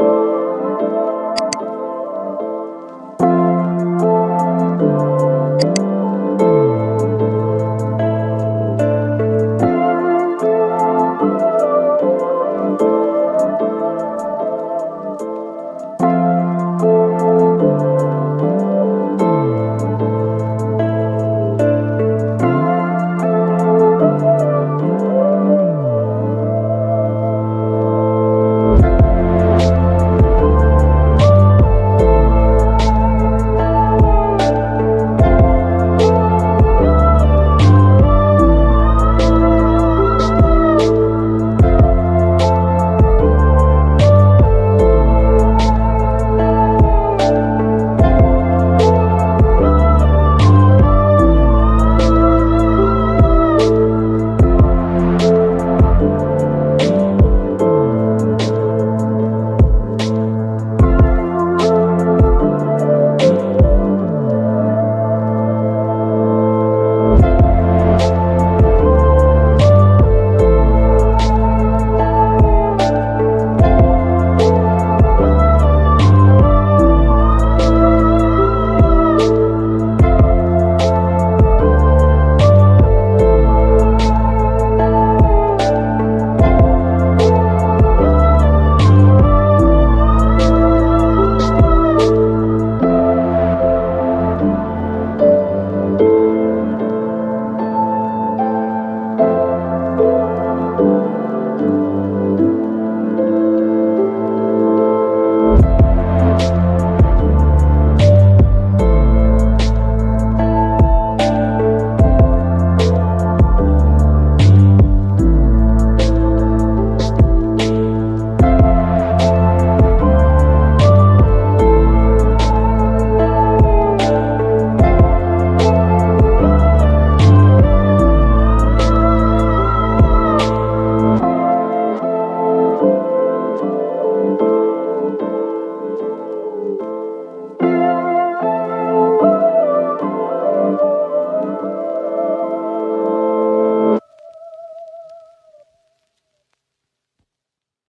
you.